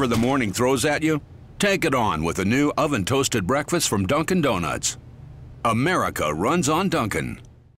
Whatever the morning throws at you, take it on with a new oven toasted breakfast from Dunkin' Donuts. America runs on Dunkin'.